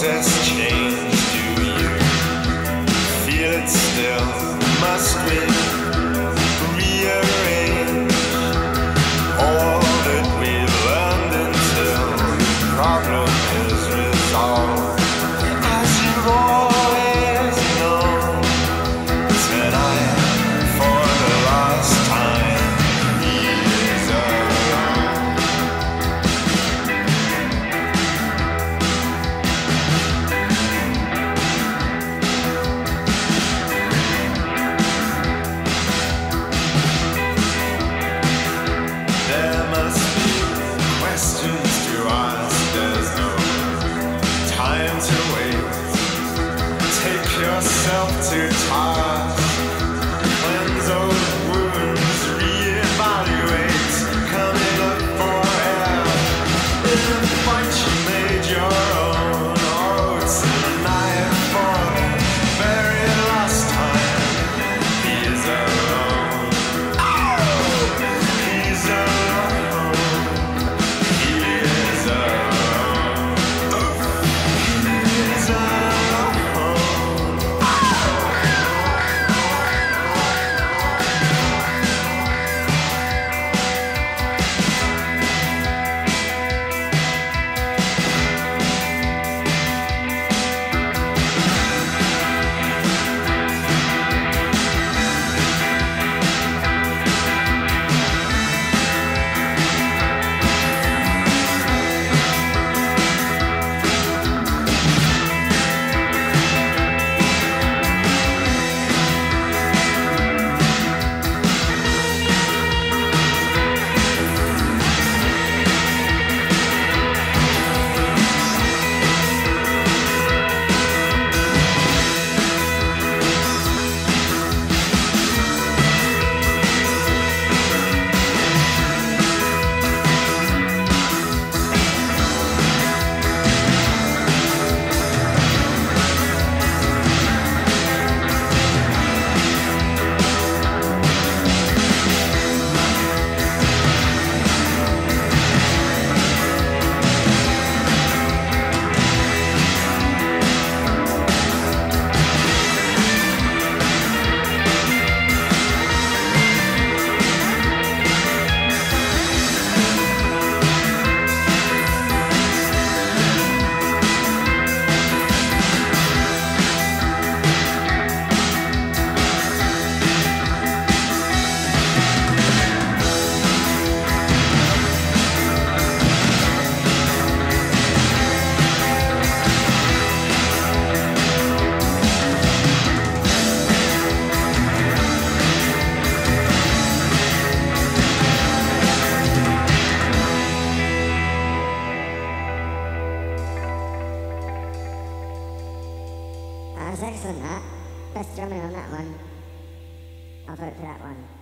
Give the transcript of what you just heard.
princess change. was excellent, that. Best drumming on that one. I'll vote for that one.